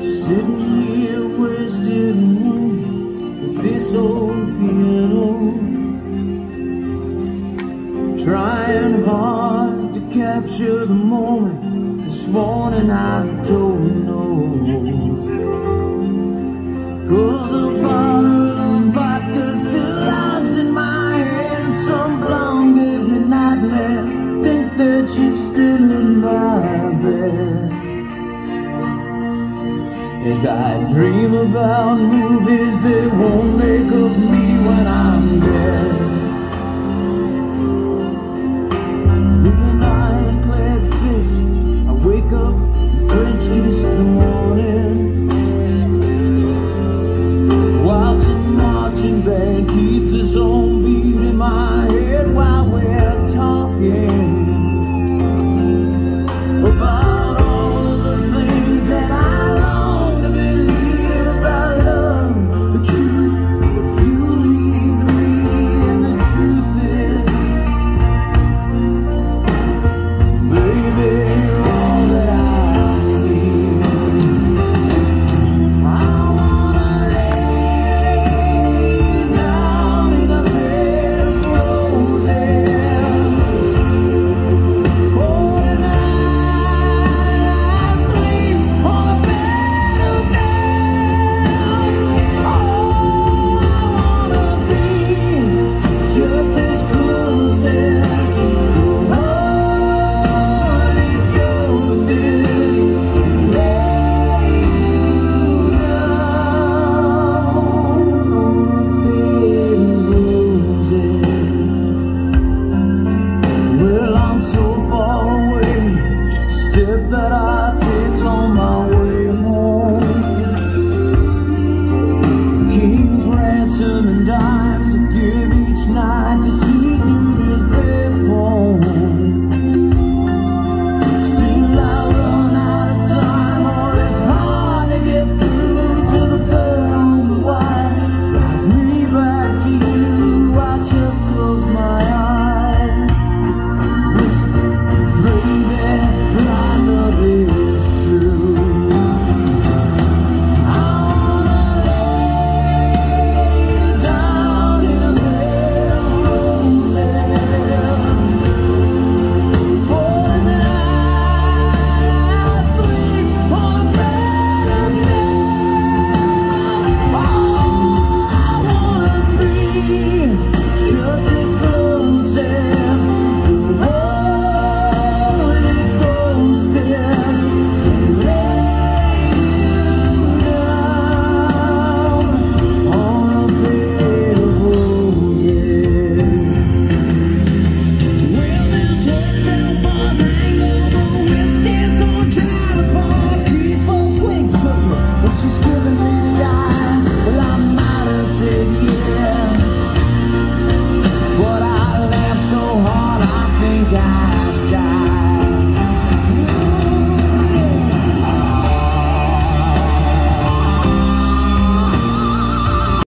Sitting here wasted away with this old piano Trying hard to capture the moment. This morning I don't know. Cause a bottle of vodka still lodged in my hand. Some blonde gave me nightmares Think that she's still in my bed. As I dream about movies they With